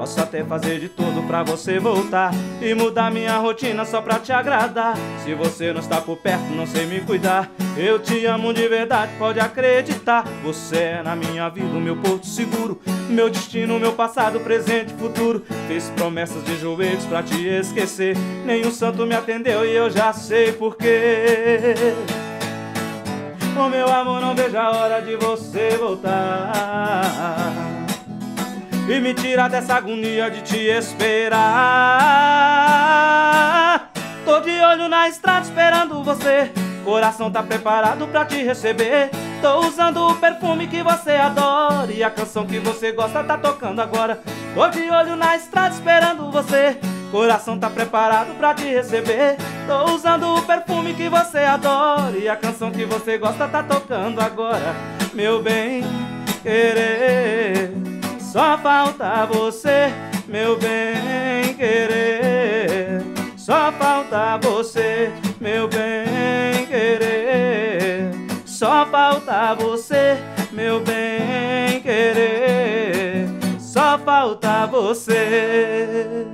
Posso até fazer de tudo pra você voltar E mudar minha rotina só pra te agradar. Se você não está por perto, não sei me cuidar. Eu te amo de verdade, pode acreditar. Você é na minha vida o meu porto seguro. Meu destino, meu passado, presente e futuro. Fiz promessas de joelhos pra te esquecer. Nenhum santo me atendeu e eu já sei porquê O meu amor, não vejo a hora de você voltar e me tirar dessa agonia de te esperar. Tô de olho na estrada esperando você. Coração tá preparado pra te receber. Tô usando o perfume que você adora. E a canção que você gosta tá tocando agora. Tô de olho na estrada esperando você. Coração tá preparado pra te receber. Tô usando o perfume que você adora. E a canção que você gosta tá tocando agora. Meu bem, querer. Só falta você, meu bem querer. Só falta você, meu bem querer. Só falta você, meu bem querer. Só falta você.